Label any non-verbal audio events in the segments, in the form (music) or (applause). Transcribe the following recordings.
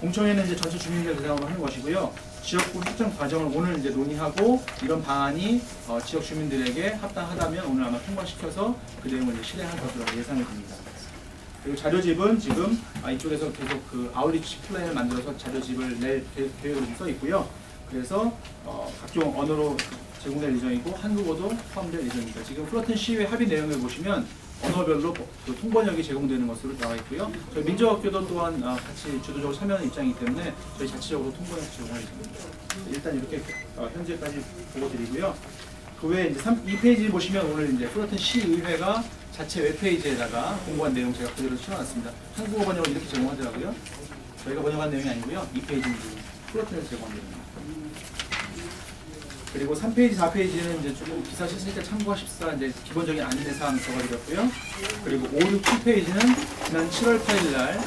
공청회는 이제 전체 주민들 대상으로 하는 것이고요. 지역구 확정 과정을 오늘 이제 논의하고 이런 방안이 어, 지역 주민들에게 합당하다면 오늘 아마 통과시켜서 그 내용을 이제 실행할 것으로 예상이 됩니다. 그리고 자료집은 지금 아, 이쪽에서 계속 그 outreach plan을 만들어서 자료집을 낼 계- 계획으로 써 있고요. 그래서 어, 각종 언어로 제공될 예정이고 한국어도 포함될 예정입니다. 지금 플러튼 시와의 합의 내용을 보시면 언어별로 그 통번역이 제공되는 것으로 나와 있고요. 저희 민족학교도 또한 아, 같이 주도적으로 참여하는 입장이기 때문에 저희 자체적으로 통번역 제공할 예정입니다. 일단 이렇게 어, 현재까지 보고 드리고요. 그 외에 이제 3, 2페이지 보시면 오늘 이제 플러튼 시의회가 자체 웹페이지에다가 공부한 내용 제가 그대로 실어놨습니다. 한국어 번역을 이렇게 제공하더라고요. 저희가 번역한 내용이 아니고요. 2페이지는 지금 플러튼에서 제공한 내용입니다. 그리고 3페이지, 4페이지는 이제 조금 기사 때 참고하십사 이제 기본적인 안내 사항 적어드렸고요. 그리고 5, 6, 7페이지는 지난 7월 8일 날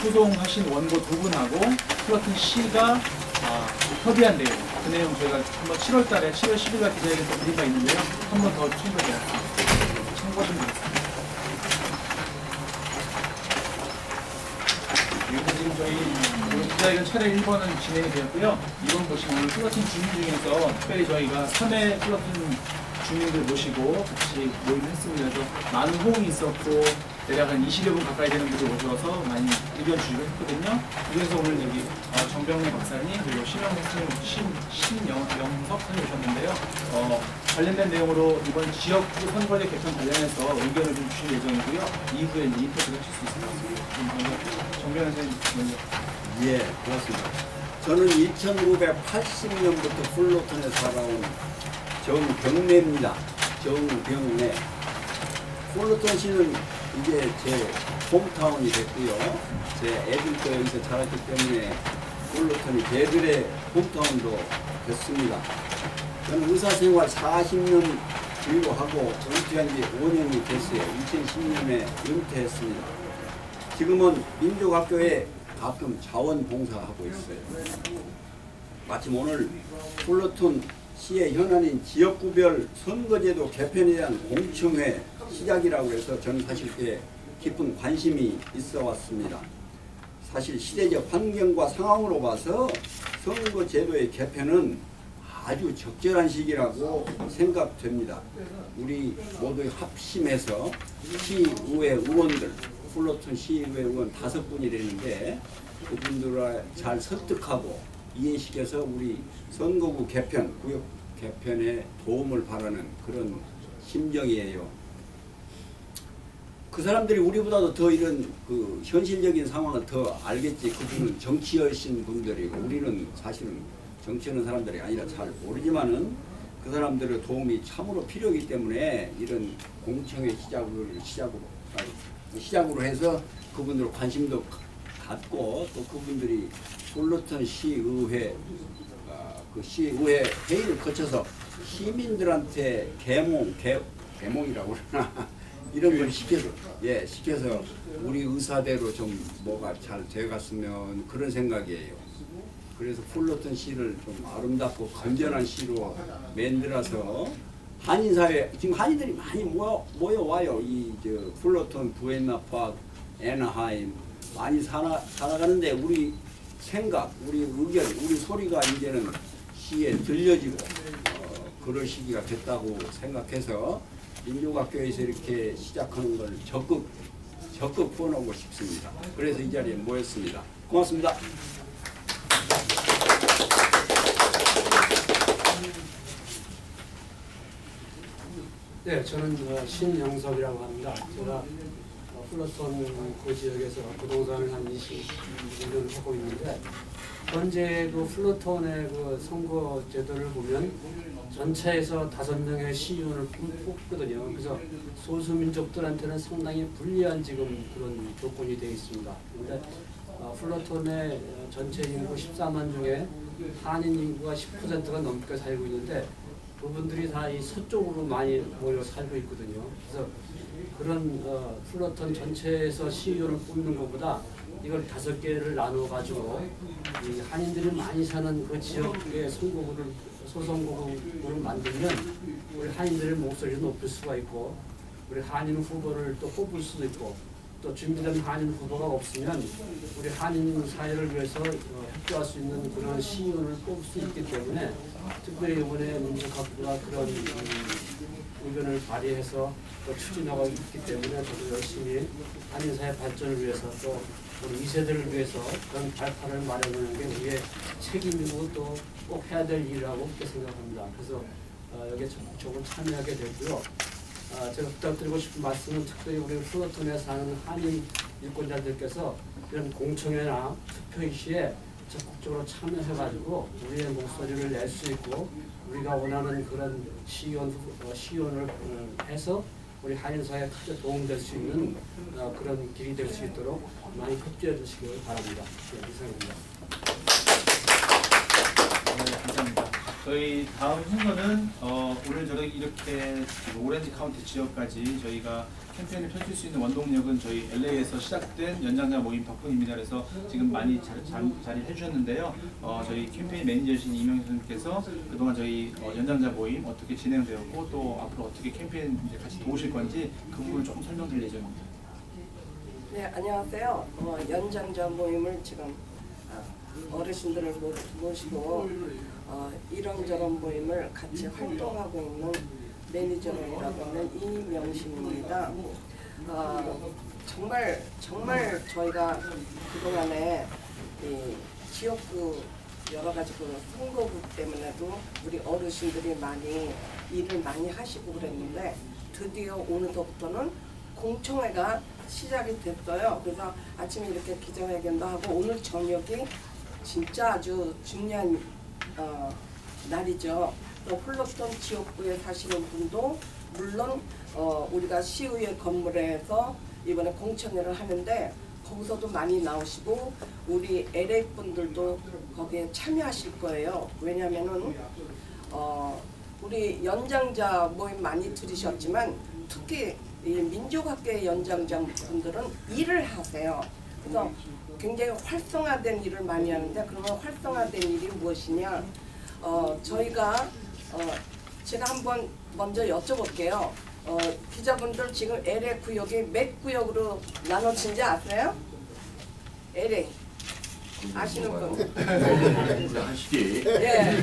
소송하신 원고 두 분하고 플러튼 시가 아, 협의한 내용, 그 내용 저희가 한번 7월 달에 7월 10일 날 기자회견 드린 바 있는데요. 한번 더 참고해드렸습니다. 참고하시면 되겠습니다. 그리고 지금 저희 오늘 기자회견 차례 1번은 진행이 되었고요. 2번 보시면 오늘 플러튼 주민 중에서 특별히 저희가 3회 플러튼 주민들 모시고 같이 모임을 했습니다. 그래서 많은 호응이 있었고 대략 한 20여 분 가까이 되는 분들 오셔서 많이 의견 주시고 했거든요. 그래서 오늘 여기 어, 정병래 박사님 그리고 신영 선생님, 신, 신영석 선생님 오셨는데요. 어, 관련된 내용으로 이번 지역구 선거제 개편 관련해서 의견을 좀 주실 예정이고요. 이후에 이제 인터뷰를 하실 수 있을 것 같습니다. 정병래 선생님 먼저 예, 고맙습니다. 저는 1980년부터 플러튼에 살아온 정경래입니다. 정경래. 플러튼 시는 이제 제 hometown이 됐고요. 제 애들도 여기서 자랐기 때문에 플러튼이 제들의 hometown도 됐습니다. 저는 의사생활 40년 주로 하고 은퇴한 지 5년이 됐어요. 2010년에 은퇴했습니다. 지금은 민족학교에 가끔 자원봉사하고 있어요. 마침 오늘 플러톤 시의 현안인 지역구별 선거제도 개편에 대한 공청회 시작이라고 해서 저는 사실 꽤 깊은 관심이 있어 왔습니다. 사실 시대적 환경과 상황으로 봐서 선거제도의 개편은 아주 적절한 시기라고 생각됩니다. 우리 모두 합심해서 시의회 의원들, 플로톤 시의회 의원 다섯 분이 되는데 그분들을 잘 설득하고 이해시켜서 우리 선거구 개편, 구역 개편에 도움을 바라는 그런 심정이에요. 그 사람들이 우리보다도 더 이런 그 현실적인 상황을 더 알겠지. 그분은 정치여신 분들이고 우리는 사실은 정치하는 사람들이 아니라 잘 모르지만은 그 사람들의 도움이 참으로 필요하기 때문에 이런 공청회 시작을 시작으로 시작으로 해서 그분들 관심도 갖고 또 그분들이 플로턴 시의회 아, 그 시의회 회의를 거쳐서 시민들한테 개몽 개, 개몽이라고 그러나 이런 걸 시켜서 예 시켜서 우리 의사대로 좀 뭐가 잘 돼갔으면 그런 생각이에요. 그래서 플러튼 시를 좀 아름답고 건전한 시로 만들어서 한인 사회 지금 한인들이 많이 모여 모여 와요. 이저 플러튼, 부에나팍, 애나하임 많이 살아 살아가는데 우리 생각, 우리 의견, 우리 소리가 이제는 시에 들려지고 어, 그럴 시기가 됐다고 생각해서 민족학교에서 이렇게 시작하는 걸 적극 적극 보내고 싶습니다. 그래서 이 자리에 모였습니다. 고맙습니다. 네, 저는 어, 신영석이라고 합니다. 제가 어, 플러톤 그 지역에서 부동산을 한 20년 하고 있는데 현재 그 플러톤의 그 선거 제도를 보면 전체에서 다섯 명의 시의원을 뽑- 뽑거든요. 그래서 소수민족들한테는 상당히 불리한 지금 그런 조건이 되어 있습니다. 그런데 어, 플러톤의 어, 전체 인구 14만 중에 한인 인구가 10%가 넘게 살고 있는데 그분들이 다 이 서쪽으로 많이 모여 살고 있거든요. 그래서 그런 어, 플러턴 전체에서 시의원을 뽑는 것보다 이걸 다섯 개를 나누어 가지고 이 한인들이 많이 사는 그 지역의 선거구를 소선거구를 만들면 우리 한인들의 목소리를 높일 수가 있고 우리 한인 후보를 또 뽑을 수도 있고 또 준비된 한인 후보가 없으면 우리 한인 사회를 위해서 어, 협조할 수 있는 그런 시의원을 뽑을 수 있기 때문에 특별히 이번에 민주각부가 그런 음, 의견을 발휘해서 또 추진하고 있기 때문에 저도 열심히 한인 사회 발전을 위해서 또 우리 2세대를 위해서 그런 발판을 마련하는 게 우리의 책임이고 또 꼭 해야 될 일이라고 생각합니다. 그래서 어, 여기에 적극적으로 참여하게 되고요. 아, 제가 부탁드리고 싶은 말씀은 특별히 우리 플러톤에 사는 한인 유권자들께서 이런 공청회나 투표 시에 적극적으로 참여해가지고 우리의 목소리를 낼 수 있고 우리가 원하는 그런 후- 어, 시의원을 어, 해서 우리 한인 사회에 크게 도움될 수 있는 어, 그런 길이 될 수 있도록 많이 협조해 주시길 바랍니다. 네, 이상입니다. 저희 다음 순서는 어, 오늘 저희 이렇게 오렌지 카운티 지역까지 저희가 캠페인을 펼칠 수 있는 원동력은 저희 LA에서 시작된 연장자 모임 덕분입니다. 그래서 지금 많이 자, 자, 자리를 해주셨는데요. 어, 저희 캠페인 매니저이신 이명희 선생님께서 그동안 저희 어, 연장자 모임 어떻게 진행되었고 또 앞으로 어떻게 캠페인 이제 같이 도우실 건지 그 부분을 조금 설명드릴 예정입니다. 네, 안녕하세요. 어, 연장자 모임을 지금 아, 어르신들을 모- 모시고 어, 이런저런 모임을 같이 활동하고 있는 매니저로 일하고 있는 이명심입니다. 어, 정말 정말 저희가 그동안에 이 지역구 여러 가지 그 선거구 때문에도 우리 어르신들이 많이 일을 많이 하시고 그랬는데 드디어 오늘부터는 공청회가 시작이 됐어요. 그래서 아침에 이렇게 기자회견도 하고 오늘 저녁이 진짜 아주 중요한 어, 날이죠. 또 플러스턴 지역구에 사시는 분도 물론 어, 우리가 시의회 건물에서 이번에 공청회를 하는데 거기서도 많이 나오시고 우리 LA 분들도 거기에 참여하실 거예요. 왜냐면은 어, 우리 연장자 모임 많이 들으셨지만 특히 이 민족학계 연장자 분들은 일을 하세요. 그래서 굉장히 활성화된 일을 많이 하는데 그러면 활성화된 일이 무엇이냐? 어, 저희가 어, 제가 한번 먼저 여쭤볼게요. 어, 기자분들 지금 LA 구역이 몇 구역으로 나눠진지 아세요? LA 아시는 분? 하시기 예,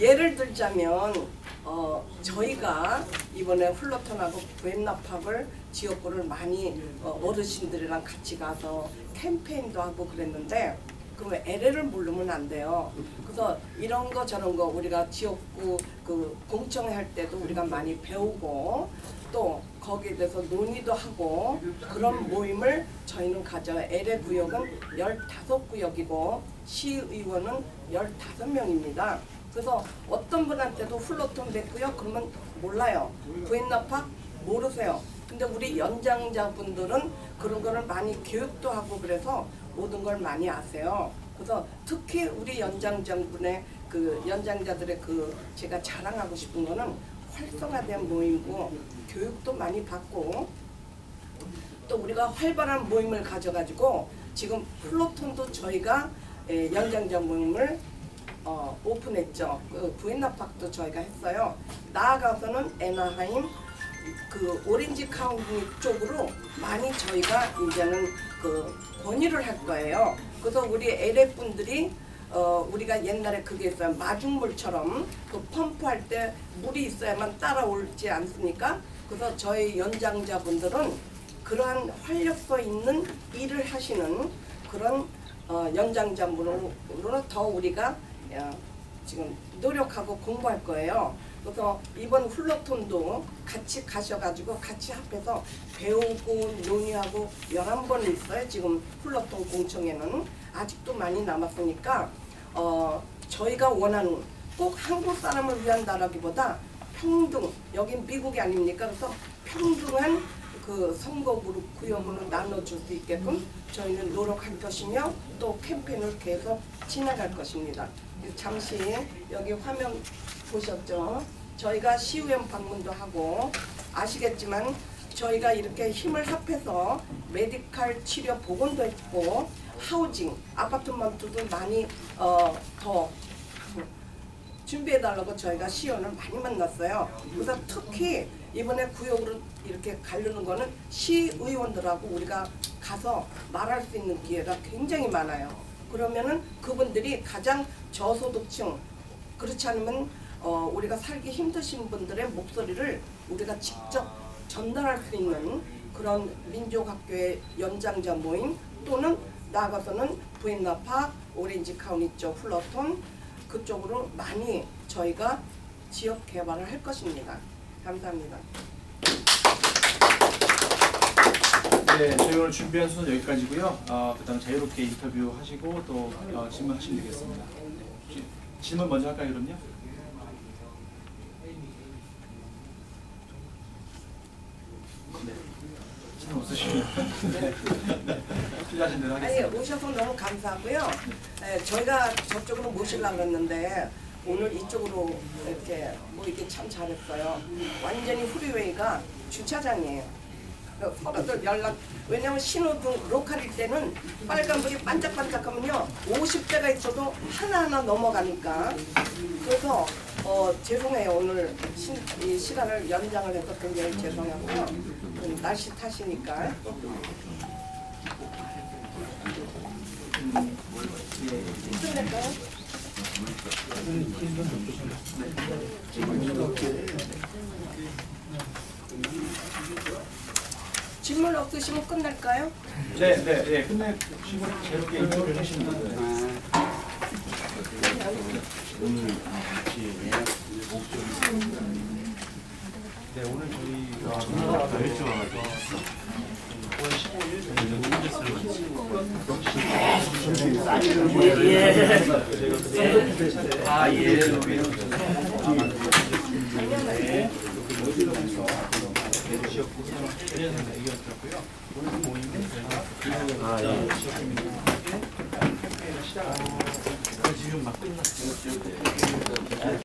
예를 들자면 어, 저희가 이번에 훌러턴하고 부엔나팝을 지역구를 많이 어, 어르신들이랑 같이 가서 캠페인도 하고 그랬는데 그러면 LA를 모르면 안 돼요. 그래서 이런 거 저런 거 우리가 지역구 그 공청회 할 때도 우리가 많이 배우고 또 거기에 대해서 논의도 하고 그런 모임을 저희는 가져요. LA 구역은 15구역이고 시의원은 15명입니다. 그래서 어떤 분한테도 훌러톤 됐고요. 그러면 몰라요. 부엔나파 모르세요. 근데 우리 연장자분들은 그런 거를 많이 교육도 하고 그래서 모든 걸 많이 아세요. 그래서 특히 우리 연장자분의 그 연장자들의 그 제가 자랑하고 싶은 거는 활성화된 모임이고 교육도 많이 받고 또 우리가 활발한 모임을 가져가지고 지금 플러톤도 저희가 에, 연장자 모임을 어, 오픈했죠. 그 부에나팍도 저희가 했어요. 나아가서는 애나하임 그 오렌지 카운티 쪽으로 많이 저희가 이제는 그 권유를 할 거예요. 그래서 우리 LA 분들이 어 우리가 옛날에 그게 있어요. 마중물처럼 그 펌프할 때 물이 있어야만 따라오지 않습니까? 그래서 저희 연장자분들은 그러한 활력소 있는 일을 하시는 그런 어, 연장자분으로 더 우리가 어, 지금 노력하고 공부할 거예요. 그래서 이번 훌러톤도 같이 가셔가지고 같이 합해서 배우고 논의하고 11번 있어요. 지금 훌러톤 공청회는 아직도 많이 남았으니까 어, 저희가 원하는 꼭 한국 사람을 위한 나라기보다 평등 여긴 미국이 아닙니까? 그래서 평등한 그 선거구로 구역으로 나눠줄 수 있게끔 저희는 노력할 것이며 또 캠페인을 계속 진행할 것입니다. 잠시 여기 화면 보셨죠? 저희가 시의원 방문도 하고 아시겠지만 저희가 이렇게 힘을 합해서 메디칼 치료 보건도 했고 하우징 아파트먼트도 많이 어, 더 준비해달라고 저희가 시의원을 많이 만났어요. 그래서 특히 이번에 구역으로 이렇게 가려는 거는 시의원들하고 우리가 가서 말할 수 있는 기회가 굉장히 많아요. 그러면은 그분들이 가장 저소득층 그렇지 않으면 어, 우리가 살기 힘드신 분들의 목소리를 우리가 직접 전달할 수 있는 그런 민족학교의 연장자 모임 또는 나아가서는 부에나팍, 오렌지 카운티 쪽 플러톤 그쪽으로 많이 저희가 지역 개발을 할 것입니다. 감사합니다. 네, 저희 오늘 준비한 순서 여기까지고요. 어, 그다음 자유롭게 인터뷰 하시고 또 어, 질문하시면 되겠습니다. 지- 질문 먼저 할까요, 그럼요? 질문 없으시면 (laughs) 네. 필요하신 대로 아니 하겠습니다. 오셔서 너무 감사하고요. 네, 저희가 저쪽으로 모시려고 그랬는데 오늘 이쪽으로 이렇게 뭐 이렇게 참 잘했어요. 완전히 후리웨이가 주차장이에요. 서로들 연락 왜냐면 신호등 로컬일 때는 빨간불이 반짝반짝하면요 50대가 있어도 하나하나 넘어가니까 그래서 어, 죄송해요 오늘 시, 이 시간을 연장을 해서 굉장히 죄송하고요 음, 날씨 탓이니까? 질문 없으시면 끝낼까요? 네, 네, 네. 끝내시고 자유롭게 인터뷰 하시면 됩니다. 네, 오늘 저희가 전화가 일찍 와가지고 5월 15일 아, 예. 네. 지역구 전현선과 의견드렸고요. 오늘 모임은 저희가. 지역 주민들과 함께 지금 막 끝났어요.